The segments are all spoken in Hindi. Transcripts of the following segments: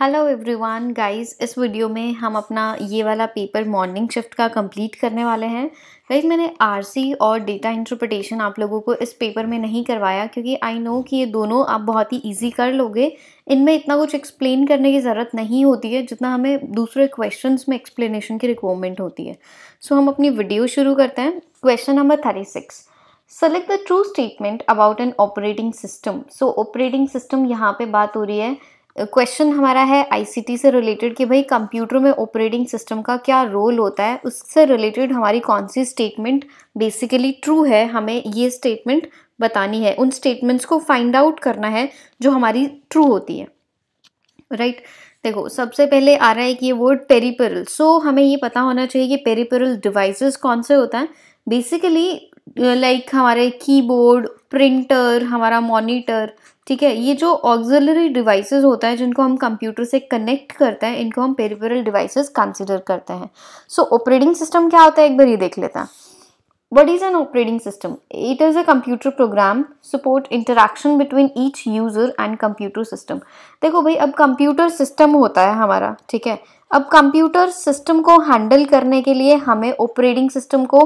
हेलो एवरीवन गाइस इस वीडियो में हम अपना ये वाला पेपर मॉर्निंग शिफ्ट का कंप्लीट करने वाले हैं। गाइस मैंने आरसी और डेटा इंटरप्रिटेशन आप लोगों को इस पेपर में नहीं करवाया क्योंकि आई नो कि ये दोनों आप बहुत ही इजी कर लोगे। इनमें इतना कुछ एक्सप्लेन करने की ज़रूरत नहीं होती है जितना हमें दूसरे क्वेश्चन में एक्सप्लेनेशन की रिक्वायरमेंट होती है। सो so, हम अपनी वीडियो शुरू करते हैं। Question number thirty six select the true statement about an operating system so operating system यहाँ पे बात हो रही है। क्वेश्चन हमारा है आईसीटी से रिलेटेड कि भाई कंप्यूटर में ऑपरेटिंग सिस्टम का क्या रोल होता है? उससे रिलेटेड हमारी कौन सी स्टेटमेंट बेसिकली ट्रू है? हमें ये स्टेटमेंट बतानी है। उन स्टेटमेंट्स को फाइंड आउट करना है जो हमारी ट्रू होती है। Right right? देखो, सबसे पहले आ रहा है कि ये वर्ड पेरीपेरल सो हमें ये पता होना चाहिए कि पेरीपेरल डिवाइसेस कौन से होता है? बेसिकली लाइक हमारे कीबोर्ड प्रिंटर, हमारा मॉनिटर, ठीक है? ये जो ऑक्सिलरी डिवाइसेस होता है, जिनको हम कंप्यूटर से कनेक्ट करते हैं, इनको हम पेरिफेरल डिवाइसेस कंसिडर करते हैं। सो ऑपरेटिंग सिस्टम क्या होता है? एक बार ये देख लेता। What is an operating system it is a computer program support interaction between each user and computer system देखो भाई, अब कंप्यूटर सिस्टम होता है हमारा, ठीक है? अब कंप्यूटर सिस्टम को हैंडल करने के लिए हमें ऑपरेटिंग सिस्टम को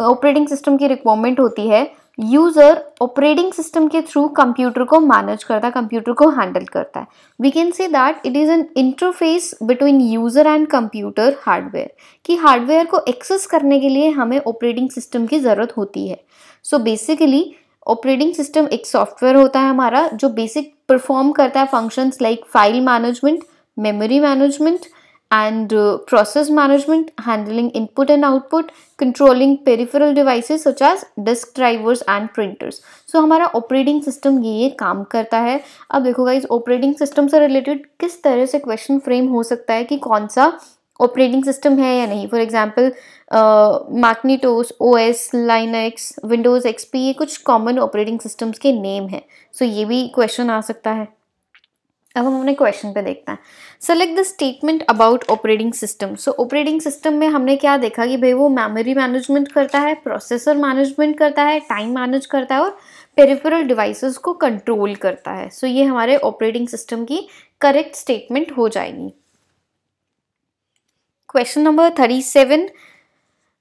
ऑपरेटिंग सिस्टम की रिक्वायरमेंट होती है। यूज़र ऑपरेटिंग सिस्टम के थ्रू कंप्यूटर को मैनेज करता है, कंप्यूटर को हैंडल करता है। We can say that it is an interface between user and computer hardware कि हार्डवेयर को एक्सेस करने के लिए हमें ऑपरेटिंग सिस्टम की ज़रूरत होती है। सो बेसिकली ऑपरेटिंग सिस्टम एक सॉफ्टवेयर होता है हमारा, जो बेसिक परफॉर्म करता है functions like file management memory management and uh, process management, handling input and output, controlling peripheral devices such as disk drivers and printers. So हमारा operating system ये ये काम करता है अब देखो गाइज़ operating system से related किस तरह से question frame हो सकता है कि कौन सा ऑपरेटिंग सिस्टम है या नहीं for example Macintosh O S Linux Windows XP ये कुछ कॉमन ऑपरेटिंग सिस्टम्स के नेम हैं सो so ये भी क्वेश्चन आ सकता है अब हम अपने क्वेश्चन पे देखते हैं। Select the statement about operating system so operating system में हमने क्या देखा कि भाई वो मेमोरी मैनेजमेंट करता है प्रोसेसर मैनेजमेंट करता है टाइम मैनेज करता है और पेरिफेरल डिवाइसेस को कंट्रोल करता है। सो so, ये हमारे ऑपरेटिंग सिस्टम की करेक्ट स्टेटमेंट हो जाएगी। Question number thirty seven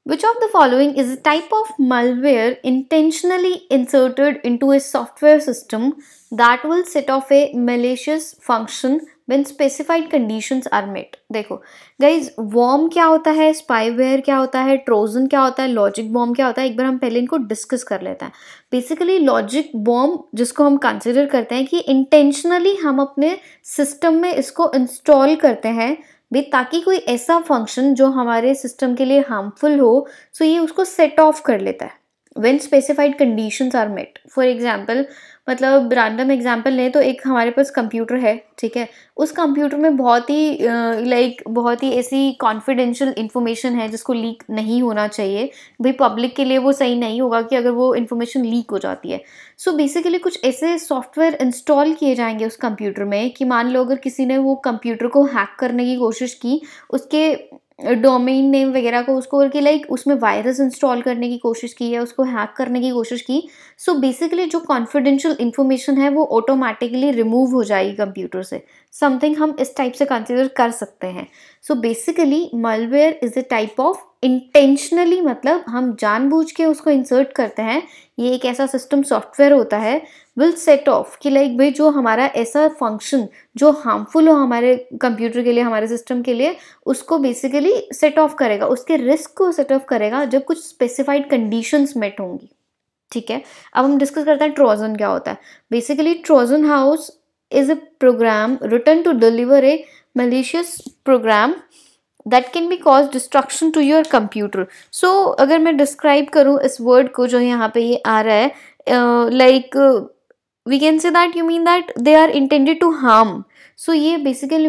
Which of the following is a type of malware intentionally inserted into a software system that will set off a malicious function when specified conditions are met देखो गाइज़ वॉर्म क्या होता है स्पाईवेयर क्या होता है ट्रोजन क्या होता है लॉजिक बॉम्ब क्या होता है एक बार हम पहले इनको डिस्कस कर लेते हैं बेसिकली लॉजिक बॉम्ब जिसको हम कंसिडर करते हैं कि इंटेंशनली हम अपने सिस्टम में इसको इंस्टॉल करते हैं भी, ताकि कोई ऐसा फ़ंक्शन जो हमारे सिस्टम के लिए हार्मफुल हो सो ये उसको सेट ऑफ़ कर लेता है। When specified conditions are met for example मतलब रैंडम एग्ज़ाम्पल लें तो एक हमारे पास कंप्यूटर है, ठीक है? उस कंप्यूटर में बहुत ही लाइक बहुत ही ऐसी कॉन्फिडेंशियल इन्फॉर्मेशन है जिसको लीक नहीं होना चाहिए। भाई पब्लिक के लिए वो सही नहीं होगा कि अगर वो इन्फॉर्मेशन लीक हो जाती है। सो so बेसिकली कुछ ऐसे सॉफ्टवेयर इंस्टॉल किए जाएँगे उस कंप्यूटर में कि मान लो अगर किसी ने वो कंप्यूटर को हैक करने की कोशिश की, उसके डोमेन नेम वगैरह को उसको करके लाइक उसमें वायरस इंस्टॉल करने की कोशिश की है, उसको हैक करने की कोशिश की। सो बेसिकली जो कॉन्फिडेंशियल इन्फॉर्मेशन है वो ऑटोमेटिकली रिमूव हो जाएगी कंप्यूटर से। समथिंग हम इस टाइप से कंसिडर कर सकते हैं। So basically malware is a type of intentionally मतलब हम जानबूझ के उसको इंसर्ट करते हैं। ये एक ऐसा सिस्टम सॉफ्टवेयर होता है विल सेट ऑफ़ कि लाइक भाई जो हमारा ऐसा फ़ंक्शन जो हार्मफुल हो हमारे कंप्यूटर के लिए, हमारे सिस्टम के लिए, उसको बेसिकली सेट ऑफ़ करेगा। उसके रिस्क को सेट ऑफ़ करेगा जब कुछ स्पेसिफाइड कंडीशंस मेट होंगी। ठीक है? अब हम डिस्कस करते हैं ट्रोजन क्या होता है। Basically Trojan horse is a program written to deliver a malicious program that can be cause destruction to your computer so अगर मैं डिस्क्राइब करूँ इस वर्ड को जो यहाँ पे ये आ रहा है like we can say that you mean that they are intended to harm so ये बेसिकली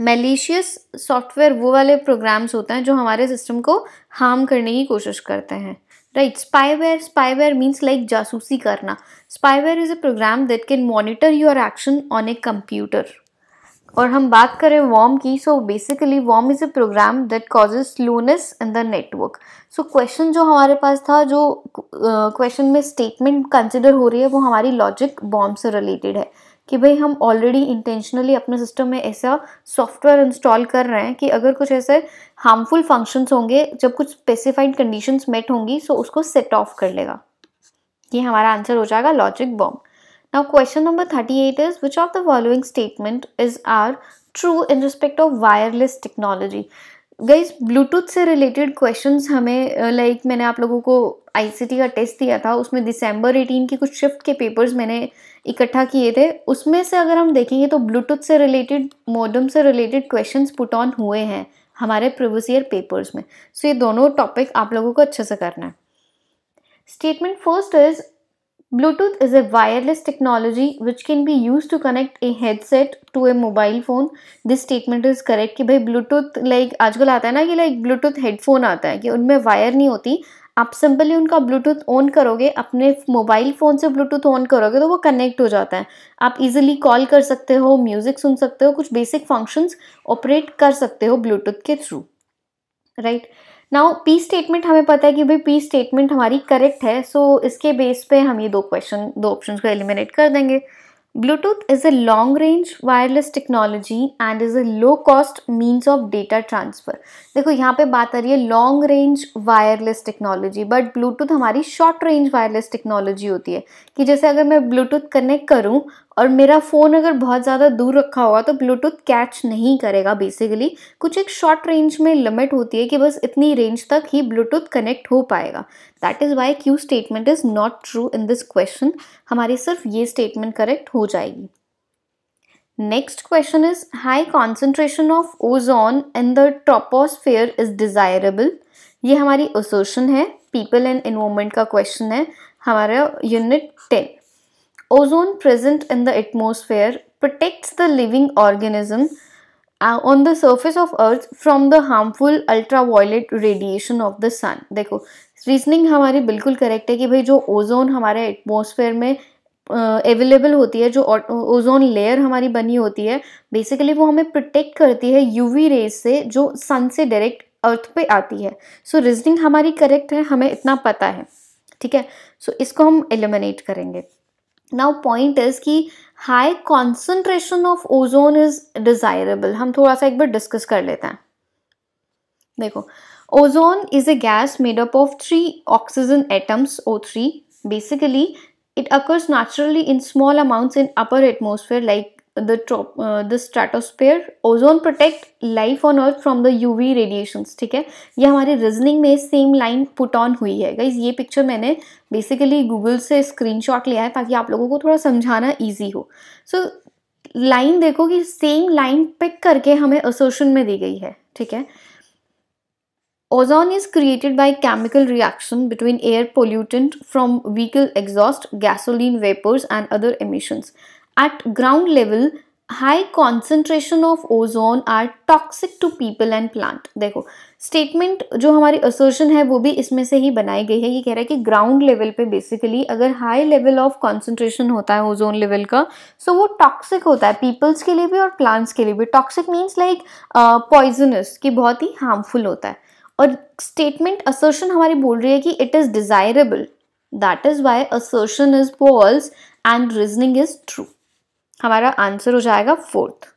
मेलेशियस सॉफ्टवेयर वो वाले प्रोग्राम्स होते हैं जो हमारे सिस्टम को हार्म करने की कोशिश करते हैं। Right spyware spyware means like जासूसी करना spyware is a program that can monitor your action on a computer और हम बात करें वॉर्म की so basically worm is a program that causes slowness in the network so question जो हमारे पास था जो क्वेश्चन uh, में स्टेटमेंट कंसिडर हो रही है वो हमारी लॉजिक बॉम्ब से रिलेटेड है। कि भाई हम ऑलरेडी इंटेंशनली अपने सिस्टम में ऐसा सॉफ्टवेयर इंस्टॉल कर रहे हैं कि अगर कुछ ऐसे हार्मफुल फ़ंक्शंस होंगे, जब कुछ स्पेसिफाइड कंडीशंस मेट होंगी सो उसको सेट ऑफ़ कर लेगा। ये हमारा आंसर हो जाएगा logic bomb now question number thirty eight is which of the following statement is are true in respect of wireless technology guys Bluetooth से रिलेटेड क्वेश्चंस हमें लाइक मैंने आप लोगों को आईसीटी का टेस्ट दिया था उसमें दिसंबर 18 के कुछ शिफ्ट के पेपर्स मैंने इकट्ठा किए थे। उसमें से अगर हम देखेंगे तो ब्लूटूथ से रिलेटेड मॉडर्म से रिलेटेड क्वेश्चंस पुट ऑन हुए हैं हमारे प्रीवियस ईयर पेपर्स में। सो so, ये दोनों टॉपिक आप लोगों को अच्छे से करना है। Statement first is Bluetooth is a wireless technology which can be used to connect a headset to a mobile phone. This statement is correct कि भाई Bluetooth like आजकल आता है ना कि like Bluetooth headphone आता है कि उनमें वायर नहीं होती आप सिंपली उनका ब्लूटूथ ऑन करोगे अपने मोबाइल फ़ोन से ब्लूटूथ ऑन करोगे तो वो कनेक्ट हो जाता है आप इजीली कॉल कर सकते हो म्यूज़िक सुन सकते हो कुछ बेसिक फ़ंक्शंस ऑपरेट कर सकते हो ब्लूटूथ के through right right? Now P statement हमें पता है कि भाई पी स्टेटमेंट हमारी करेक्ट है सो so इसके बेस पे हम ये दो क्वेश्चन दो ऑप्शन को एलिमिनेट कर देंगे। Bluetooth is a long range wireless technology and is a low cost means of data transfer देखो, यहाँ पे बात आ रही है long range wireless technology but Bluetooth हमारी शॉर्ट रेंज वायरलेस टेक्नोलॉजी होती है। कि जैसे अगर मैं ब्लूटूथ कनेक्ट करूँ और मेरा फ़ोन अगर बहुत ज़्यादा दूर रखा हुआ तो ब्लूटूथ कैच नहीं करेगा बेसिकली कुछ एक शॉर्ट रेंज में लिमिट होती है कि बस इतनी रेंज तक ही ब्लूटूथ कनेक्ट हो पाएगा. That is why Q statement is not true in this question हमारी सिर्फ़ ये स्टेटमेंट करेक्ट हो जाएगी. Next question is high concentration of ozone in the troposphere is desirable ये हमारी assertion है. पीपल एंड इन्वोमेंट का क्वेश्चन है. हमारा unit ten Ozone present in the atmosphere protects the living organism on the surface of earth from the harmful ultraviolet radiation of the sun देखो रीजनिंग हमारी बिल्कुल करेक्ट है कि भाई जो ओजोन हमारे एटमोसफेयर में अवेलेबल uh, होती है जो ओजोन लेयर हमारी बनी होती है बेसिकली वो हमें प्रोटेक्ट करती है यूवी रेज से जो सन से डायरेक्ट अर्थ पे आती है। सो so, रीजनिंग हमारी करेक्ट है हमें इतना पता है। ठीक है? सो so, इसको हम एलिमिनेट करेंगे। नाउ पॉइंट इज़ कि high concentration of ozone is desirable हम थोड़ा सा एक बार डिस्कस कर लेते हैं। देखो ozone is a gas made up of three oxygen atoms O three basically it occurs naturally in small amounts in upper atmosphere like the top uh, the stratosphere ozone protect life on earth from the uv radiations ठीक है ये हमारी रीजनिंग में सेम लाइन पुट ऑन हुई है गाइज़ ये पिक्चर मैंने बेसिकली गूगल से स्क्रीनशॉट लिया है ताकि आप लोगों को थोड़ा समझाना ईजी हो सो so, लाइन देखो कि सेम लाइन पिक करके हमें असोशन में दी गई है ठीक है Ozone is created by chemical reaction between air pollutant from vehicle exhaust, gasoline vapors and other emissions. At ground level high concentration of ozone are toxic to people and plant देखो स्टेटमेंट जो हमारी असोशन है, वो भी इसमें से ही बनाई गई है। ये कह रहा है कि ग्राउंड लेवल पे बेसिकली अगर हाई लेवल ऑफ़ कॉन्सेंट्रेशन होता है ओजोन लेवल का सो so वो टॉक्सिक होता है पीपल्स के लिए भी और प्लांट्स के लिए भी। टॉक्सिक मीन्स लाइक पॉइजनस कि बहुत ही हार्मफुल होता है। और स्टेटमेंट असोशन हमारी बोल रही है कि it is desirable that is why assertion is false and reasoning is true हमारा आंसर हो जाएगा फोर्थ।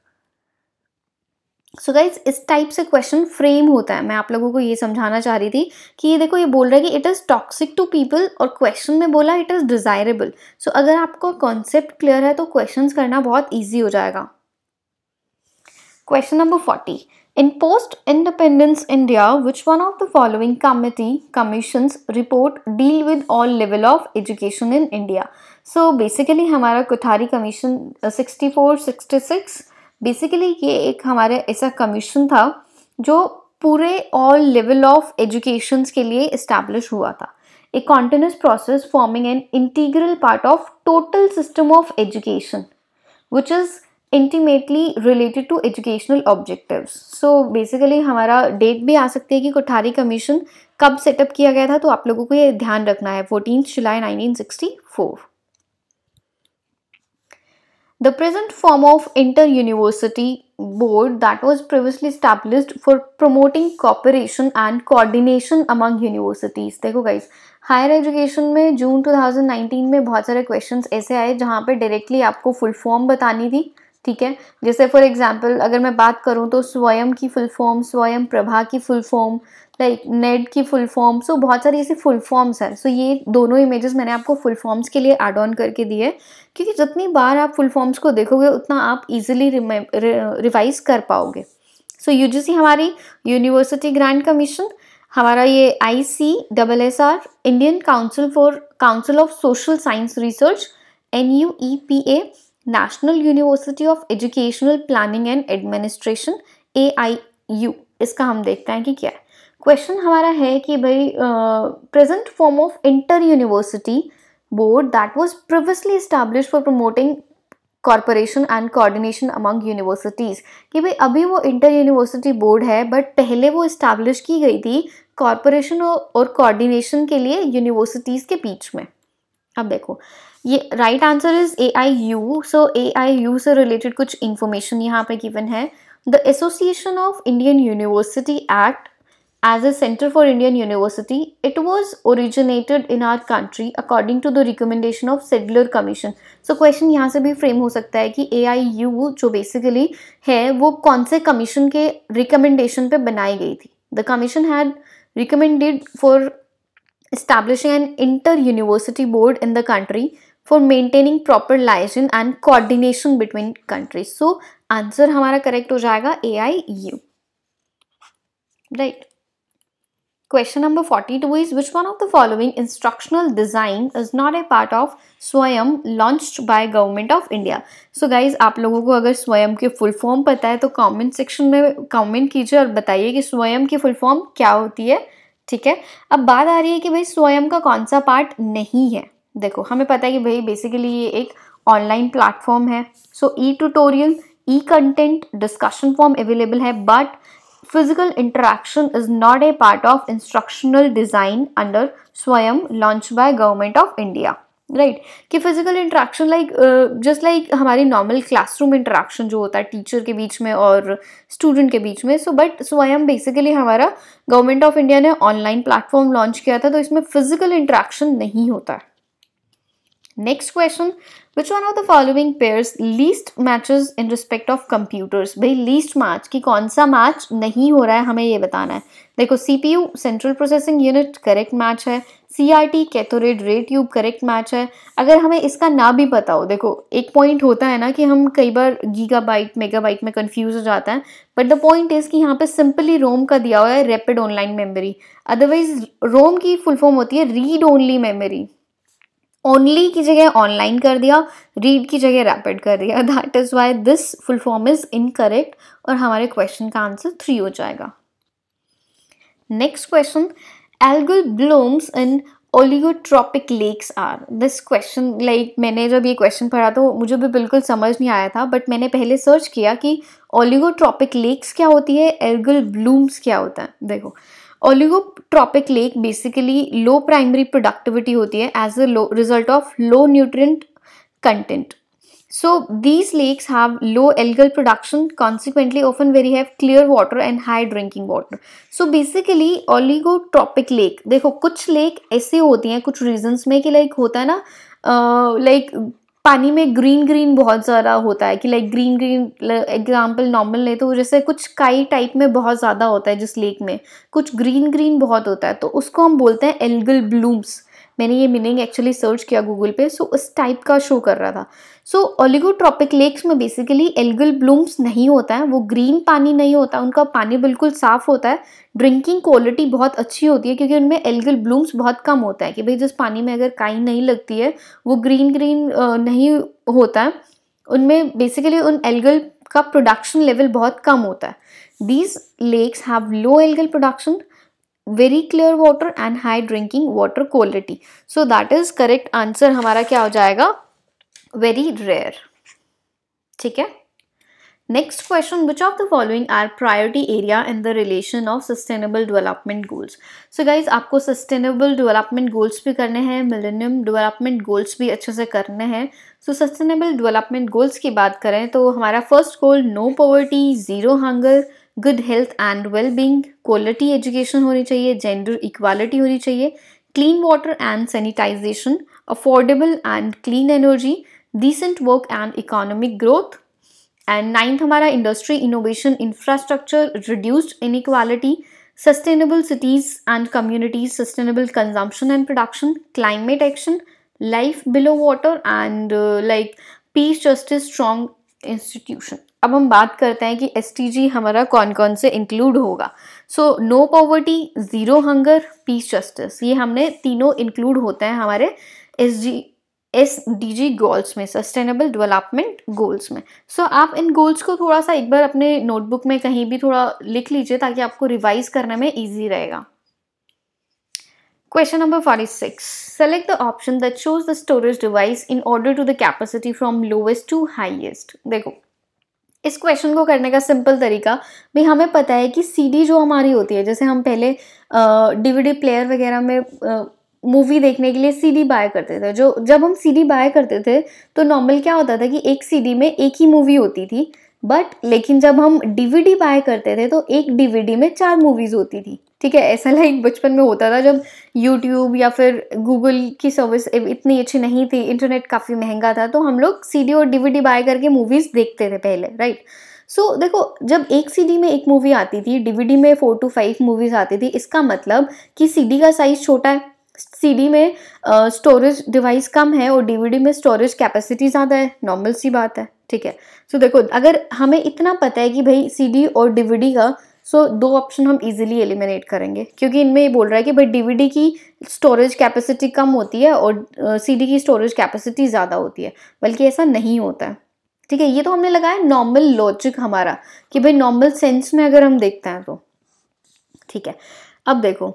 सो गाइज़ इस टाइप से क्वेश्चन फ्रेम होता है। मैं आप लोगों को ये समझाना चाह रही थी कि ये देखो, ये बोल रहा है कि it is toxic to people और क्वेश्चन में बोला इट इज़ डिजायरेबल सो अगर आपको कॉन्सेप्ट क्लियर है तो क्वेश्चन करना बहुत ईजी हो जाएगा। Question number forty in post independence India which one of the following committee commissions report deal with all level of education in India? So basically हमारा कुथारी कमीशन 64 66 बेसिकली ये एक हमारे ऐसा कमीशन था, जो पूरे ऑल लेवल ऑफ़ एजुकेशन के लिए इस्टेब्लिश हुआ था। A continuous process forming an integral part of total system of education which is intimately related to educational objective so basically हमारा डेट भी आ सकती है कि कोठारी कमीशन कब सेटअप किया गया था तो आप लोगों को ये ध्यान रखना है। Fourteen July 1964 the present form of inter-university board that was previously established for promoting cooperation and coordination among universities देखो guys हायर एजुकेशन में जून 2019 में बहुत सारे क्वेश्चंस ऐसे आए जहाँ पे डायरेक्टली आपको फुल फॉर्म बतानी थी ठीक है? जैसे फॉर एग्जांपल अगर मैं बात करूँ तो स्वयं की फुल फॉर्म स्वयं प्रभा की फुल फॉर्म लाइक नेट की फुल फॉर्म सो बहुत सारी ऐसी फुल फॉर्म्स हैं। सो ये दोनों इमेजेस मैंने आपको फुल फॉर्म्स के लिए एड ऑन करके दिए क्योंकि जितनी बार आप फुल फॉर्म्स को देखोगे, उतना आप इजीली रिवाइज कर पाओगे। सो यूजीसी हमारी यूनिवर्सिटी ग्रांट कमीशन हमारा ये I C double S R Indian council for council of social science research N U E P A national university of educational planning and administration A I U इसका हम देखते हैं कि क्या है। क्वेश्चन हमारा है कि भाई present form of inter university board that was previously establish for promoting corporation and coordination among universities कि भाई, अभी वो इंटर यूनिवर्सिटी बोर्ड है बट पहले वो इस्टेब्लिश की गई थी कॉरपोरेशन और कोऑर्डिनेशन के लिए यूनिवर्सिटीज़ के बीच में। अब देखो ये right answer is A I U so A I U से रिलेटेड कुछ इंफॉर्मेशन यहाँ पे गिवन है. The association of Indian university act as a centre for Indian university it was originated in our country according to the recommendation of Sadler commission so question यहाँ से भी फ्रेम हो सकता है कि ए आई यू जो बेसिकली है, वो कौन से कमीशन के रिकमेंडेशन पे बनाई गई थी? The commission had recommended for establishing an inter university board in the country. For maintaining proper liaison and coordination between countries so answer हमारा करेक्ट हो जाएगा A I U right question number forty two is which one of the following instructional design is not a part of Swayam launch by government of India so guys आप लोगों को अगर स्वयं के फुल फॉर्म पता है तो कॉमेंट सेक्शन में कॉमेंट कीजिए और बताइए कि स्वयं की फुल फॉर्म क्या होती है। ठीक है? अब बात आ रही है कि भाई स्वयं का कौन सा पार्ट नहीं है। देखो, हमें पता है कि भाई बेसिकली ये एक ऑनलाइन प्लेटफॉर्म है। So e tutorial e content discussion form available है but physical interaction is not a part of instructional design under swayam, launched by government of india right right. कि physical interaction like just like हमारी नॉर्मल क्लासरूम इंट्रैक्शन जो होता है टीचर के बीच में और स्टूडेंट के बीच में। सो बट स्वयं बेसिकली हमारा गवर्नमेंट ऑफ़ इंडिया ने ऑनलाइन प्लेटफॉर्म लॉन्च किया था तो इसमें फ़िज़िकल इंट्रैक्शन नहीं होता है। Next question which one of the following pairs least matches in respect of computers भाई लीस्ट मैच कि कौन सा मैच नहीं हो रहा है, हमें ये बताना है। देखो CPU central processing unit correct match है। C R T कैथोरेड ray tube correct match है। अगर हमें इसका ना भी पता हो, देखो, एक पॉइंट होता है ना कि हम कई बार गीगा बाइट मेगा बाइट में कन्फ्यूज़ हो जाता है। बट द पॉइंट इज़ कि यहाँ पे सिंपली रोम का दिया हुआ है rapid online memory otherwise ROM की फुल फॉर्म होती है रीड ओनली मेमोरी ओनली की जगह ऑनलाइन कर दिया रीड की जगह रैपिड कर दिया। That is why this full form is incorrect और हमारे क्वेश्चन का आंसर थ्री हो जाएगा। Next question algal blooms in oligotrophic lakes are this question like मैंने जब ये क्वेश्चन पढ़ा तो मुझे भी बिल्कुल समझ नहीं आया था बट मैंने पहले सर्च किया कि ओलिगोट्रॉपिक लेक्स क्या होती है एल्गल ब्लूम्स क्या होता है। देखो oligotrophic lake basically low primary productivity होती है as a low result of low nutrient content so these lakes have low algal production consequently often very have clear water and high drinking water so basically oligotrophic lake देखो कुछ लेक ऐसे होती हैं कुछ रीजन्स में कि लाइक होता है ना लाइक uh, पानी में ग्रीन ग्रीन बहुत ज़्यादा होता है कि like green green example normal नहीं तो जैसे कुछ काई टाइप में बहुत ज़्यादा होता है जिस लेक में, कुछ ग्रीन ग्रीन बहुत होता है तो उसको हम बोलते हैं एल्गल ब्लूम्स मैंने ये मीनिंग एक्चुअली सर्च किया गूगल पे सो उस टाइप का शो कर रहा था। सो ओलिगोट्रॉपिक लेक्स में बेसिकली एल्गल ब्लूम्स नहीं होता है, वो ग्रीन पानी नहीं होता, उनका पानी बिल्कुल साफ़ होता है। ड्रिंकिंग क्वालिटी बहुत अच्छी होती है, क्योंकि उनमें एल्गल ब्लूम्स बहुत कम होता है कि भाई जिस पानी में अगर काई नहीं लगती है, वो ग्रीन ग्रीन नहीं होता है। उनमें बेसिकली उन एल्गल का प्रोडक्शन लेवल बहुत कम होता है। These lakes have low algal production very clear water and high drinking water quality so that is correct answer हमारा क्या हो जाएगा वेरी रेयर ठीक है Next question, which of the following are priority area in the relation of sustainable development goals? So guys, आपको sustainable development goals भी करने हैं millennium development goals भी अच्छे से करने हैं so sustainable development goals की बात करें तो हमारा first goal no poverty, zero hunger, good health and well being quality education होनी चाहिए जेंडर इक्वालिटी होनी चाहिए clean water and sanitization affordable and clean energy decent work and economic growth and ninth हमारा industry innovation infrastructure reduced inequality sustainable cities and communities sustainable consumption and production climate action life below water and like peace justice strong institution अब हम बात करते हैं कि एस हमारा कौन कौन से इंक्लूड होगा so no poverty zero hunger peace justice ये हमने तीनों इंक्लूड होते हैं हमारे S S D G goals में सस्टेनेबल डेवलपमेंट गोल्स में सो so, आप इन गोल्स को थोड़ा सा एक बार अपने नोटबुक में कहीं भी थोड़ा लिख लीजिए ताकि आपको रिवाइज करने में ईजी रहेगा Question number 46. Select the option that shows the storage device in order to the capacity from lowest to highest. देखो इस क्वेश्चन को करने का सिंपल तरीका भी हमें पता है कि सीडी जो हमारी होती है, जैसे हम पहले डीवीडी प्लेयर वगैरह में मूवी देखने के लिए सीडी बाय करते थे। जो, जब हम सीडी बाय करते थे तो नॉर्मल क्या होता था कि एक सीडी में एक ही मूवी होती थी। बट लेकिन जब हम डीवीडी बाय करते थे तो एक डीवीडी में चार मूवीज़ होती थी। ठीक है ऐसा लाइक बचपन में होता था जब यूट्यूब या फिर गूगल की सर्विस इतनी अच्छी नहीं थी इंटरनेट काफ़ी महँगा था तो हम लोग सीडी और डीवीडी बाय करके मूवीज़ देखते थे पहले राइट सो so, देखो जब एक सीडी में एक मूवी आती थी डीवीडी में फोर टू फाइव मूवीज़ आती थी इसका मतलब कि सीडी का साइज़ छोटा है। सीडी में स्टोरेज डिवाइस कम है और डीवीडी में स्टोरेज कैपेसिटी ज़्यादा है नॉर्मल सी बात है ठीक है? सो so, देखो अगर हमें इतना पता है कि भाई सीडी और डीवीडी का सो so, दो ऑप्शन हम इजीली एलिमिनेट करेंगे क्योंकि इनमें ये बोल रहा है कि भाई डीवीडी की स्टोरेज कैपेसिटी कम होती है और सीडी की स्टोरेज कैपेसिटी ज़्यादा होती है बल्कि ऐसा नहीं होता है ठीक है? ये तो हमने लगाया नॉर्मल लॉजिक हमारा कि भाई नॉर्मल सेंस में अगर हम देखते हैं तो ठीक है? अब देखो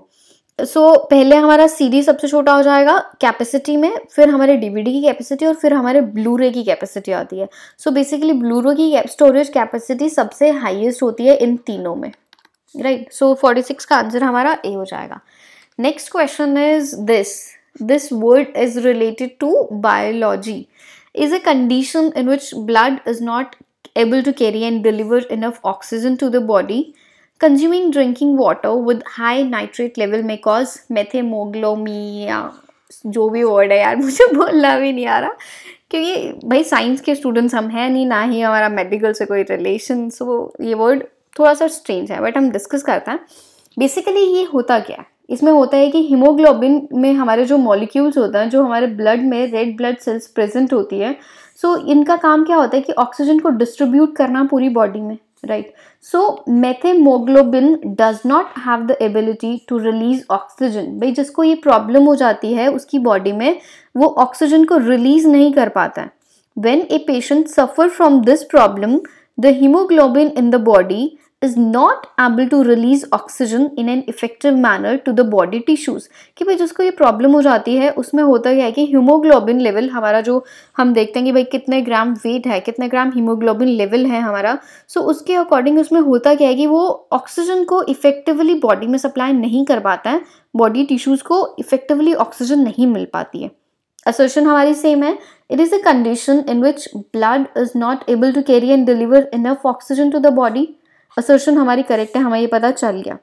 सो so, पहले हमारा सीडी सबसे छोटा हो जाएगा कैपेसिटी में फिर हमारे डीवीडी की कैपेसिटी और फिर हमारे ब्लूरे की कैपेसिटी आती है। सो बेसिकली ब्लूरे की स्टोरेज कैपेसिटी सबसे हाईएस्ट होती है इन तीनों में राइट सो फोर्टी सिक्स का आंसर हमारा ए हो जाएगा। Next question is this this word is related to biology is a condition in which blood is not able to carry and deliver enough oxygen to the body? Consuming drinking water with high nitrate level may cause methaemoglobinaemia जो भी वर्ड है यार, मुझे बोलना भी नहीं आ रहा। क्योंकि भाई साइंस के स्टूडेंट्स हम हैं नहीं, ना ही हमारा मेडिकल से कोई रिलेशन सो ये वर्ड थोड़ा सा स्ट्रेंज है बट हम डिस्कस करते हैं। बेसिकली ये होता क्या है? इसमें होता है कि हीमोग्लोबिन में हमारे जो मॉलिक्यूल्स होते हैं, जो हमारे ब्लड में रेड ब्लड सेल्स प्रेजेंट होती है सो so, इनका काम क्या होता है कि ऑक्सीजन को डिस्ट्रीब्यूट करना पूरी बॉडी में right so methaemoglobin does not have the ability to release oxygen भाई जिसको ये प्रॉब्लम हो जाती है उसकी बॉडी में वो ऑक्सीजन को रिलीज़ नहीं कर पाता है। When a patient suffer from this problem the haemoglobin in the body is not able to release oxygen in an effective manner to the body tissues. कि भाई जिसको ये प्रॉब्लम हो जाती है, उसमें होता क्या है कि हीमोग्लोबिन लेवल हमारा जो हम देखते हैं कि भाई कितने ग्राम वेट है, कितने ग्राम हीमोग्लोबिन लेवल है हमारा सो so उसके अकॉर्डिंग उसमें होता क्या है कि वो ऑक्सीजन को इफेक्टिवली बॉडी में सप्लाई नहीं कर पाता है बॉडी टिश्यूज़ को इफेक्टिवली ऑक्सीजन नहीं मिल पाती है। असर्शन हमारी सेम है। It is a condition in which blood is not able to carry and deliver enough oxygen to the body assertion हमारी करेक्ट है हमें ये पता चल गया।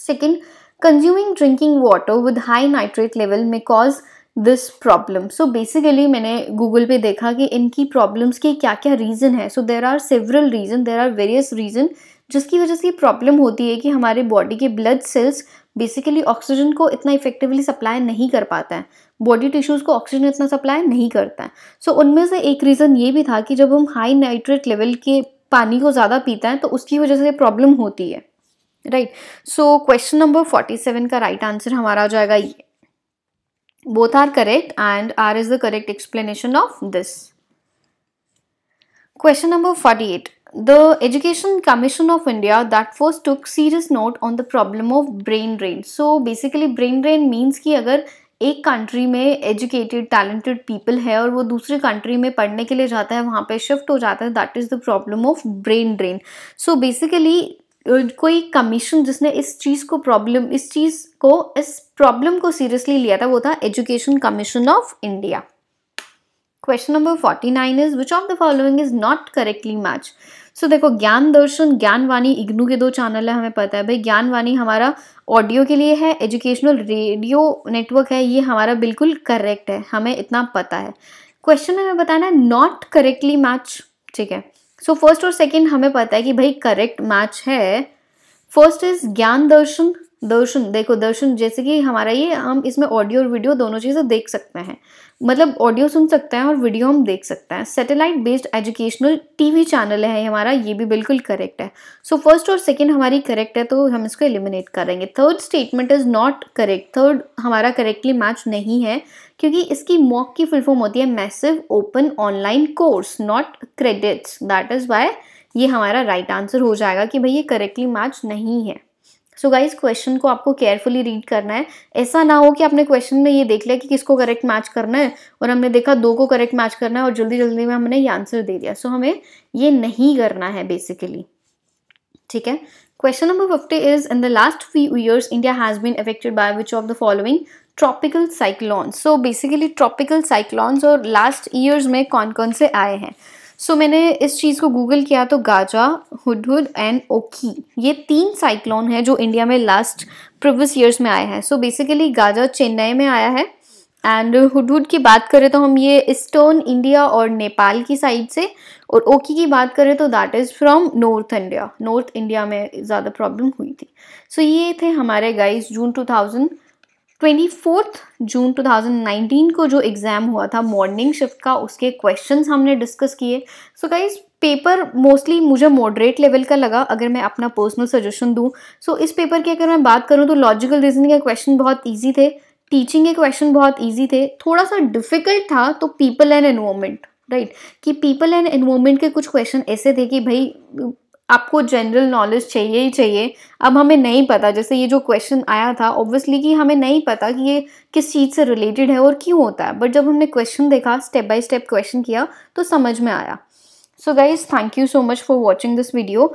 Second consuming drinking water with high nitrate level may cause this problem so basically मैंने गूगल पे देखा कि इनकी प्रॉब्लम्स के क्या क्या रीज़न है। So there are several reason there are various reason जिसकी वजह से प्रॉब्लम होती है कि हमारे बॉडी के ब्लड सेल्स बेसिकली ऑक्सीजन को इतना इफेक्टिवली सप्लाई नहीं कर पाता है। बॉडी टिश्यूज़ को ऑक्सीजन इतना सप्लाई नहीं करता है। सो so, उनमें से एक रीज़न ये भी था कि जब हम हाई नाइट्रेट लेवल के पानी को ज़्यादा पीता है तो उसकी वजह से प्रॉब्लम होती है। Right so question number forty seven का राइट right आंसर हमारा जाएगा ये। Both are correct and R is the correct explanation of this question number forty eight the education commission of India that first took serious note on the problem of brain drain so basically brain drain means कि अगर एक कंट्री में एजुकेटेड टैलेंटेड पीपल है और वो दूसरे कंट्री में पढ़ने के लिए जाता है, वहाँ पे शिफ्ट हो जाता है। That is the problem of brain drain so basically कोई कमीशन जिसने इस चीज़ को प्रॉब्लम इस चीज़ को, इस प्रॉब्लम को सीरियसली लिया था, वो था education commission of India question number forty nine is which of the following is not correctly so देखो, ज्ञान दर्शन, ज्ञान वाणी इग्नू के दो चैनल है, हमें पता है। भाई, ज्ञान वाणी हमारा ऑडियो के लिए है एजुकेशनल रेडियो नेटवर्क है, ये हमारा बिल्कुल करेक्ट है, हमें इतना पता है। क्वेश्चन हमें बताना है नॉट करेक्टली मैच ठीक है? सो फ़र्स्ट और सेकेंड हमें पता है कि भाई करेक्ट मैच है। फ़र्स्ट इज़ ज्ञान दर्शन दर्शन, देखो दर्शन जैसे कि हमारा ये हम इसमें ऑडियो और वीडियो दोनों चीज़ें देख सकते हैं। मतलब ऑडियो सुन सकते हैं और वीडियो हम देख सकते हैं। Satellite based educational TV channel है हमारा, ये भी बिल्कुल करेक्ट है। सो फ़र्स्ट और सेकंड हमारी करेक्ट है तो हम इसको एलिमिनेट करेंगे। Third statement is not correct third हमारा करेक्टली मैच नहीं है, क्योंकि इसकी मॉक की फुल फॉर्म होती है massive open online course not credits that is why ये हमारा राइट right आंसर हो जाएगा कि भाई ये करेक्टली मैच नहीं है। सो गाइज़ क्वेश्चन को आपको केयरफुली रीड करना है। ऐसा ना हो कि आपने क्वेश्चन में ये देख लिया कि किसको करेक्ट मैच करना है और हमने देखा दो को करेक्ट मैच करना है और जल्दी जल्दी में हमने ये आंसर दे दिया। सो so, हमें ये नहीं करना है बेसिकली ठीक है? Question number fifty is in the last few years India has been affected by which of the following tropical cyclones so basically tropical cyclones और लास्ट ईयर्स में कौन कौन से आए हैं? सो so, मैंने इस चीज़ को गूगल किया तो गाजा हुडहुड एंड ओकी ये तीन साइक्लोन है जो इंडिया में लास्ट प्रीवियस ईयर्स में आए हैं। सो बेसिकली गाजा चेन्नई में आया है। एंड हुडहुड की बात करें तो हम ये ईस्टर्न इंडिया और नेपाल की साइड से और ओकी की बात करें तो that is from north India north India में ज़्यादा प्रॉब्लम हुई थी। सो so, ये थे हमारे guys June 2000 twenty fourth June 2019 को जो एग्ज़ाम हुआ था मॉर्निंग शिफ्ट का उसके क्वेश्चंस हमने डिस्कस किए। सो गाइज़ पेपर मोस्टली मुझे मॉडरेट लेवल का लगा अगर मैं अपना पर्सनल सजेशन दूँ। सो so, इस पेपर की अगर मैं बात करूँ तो लॉजिकल रीजनिंग के क्वेश्चन बहुत ईजी थे टीचिंग के क्वेश्चन बहुत ईजी थे। थोड़ा सा डिफ़िकल्ट था तो पीपल एंड एनवायरमेंट राइट कि पीपल एंड एनवायरमेंट के कुछ क्वेश्चन ऐसे थे कि भाई आपको जनरल नॉलेज चाहिए ही चाहिए। अब हमें नहीं पता, जैसे ये जो क्वेश्चन आया था ऑब्वियसली कि हमें नहीं पता कि ये किस चीज़ से रिलेटेड है और क्यों होता है। बट जब हमने क्वेश्चन देखा स्टेप बाय स्टेप क्वेश्चन किया तो समझ में आया। So guys thank you so much for watching this video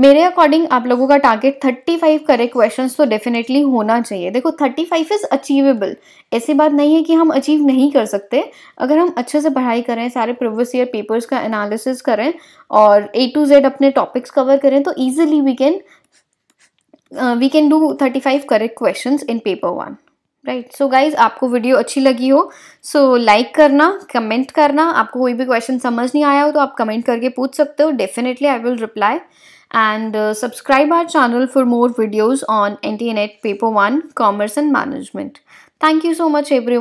मेरे अकॉर्डिंग आप लोगों का टारगेट 35 करेक्ट क्वेश्चन तो डेफिनेटली होना चाहिए। देखो 35 इज़ अचीवेबल ऐसी बात नहीं है कि हम अचीव नहीं कर सकते। अगर हम अच्छे से पढ़ाई करें, सारे प्रीवियस ईयर पेपर्स का एनालिसिस करें और ए टू जेड अपने टॉपिक्स कवर करें तो easily we can we can do 35 correct question in paper one right so guys आपको वीडियो अच्छी लगी हो सो so, लाइक like करना कमेंट करना। आपको कोई भी क्वेश्चन समझ नहीं आया हो तो आप कमेंट करके पूछ सकते हो। Definitely I will reply and subscribe our channel for more videos on N T N eight paper one commerce and management thank you so much every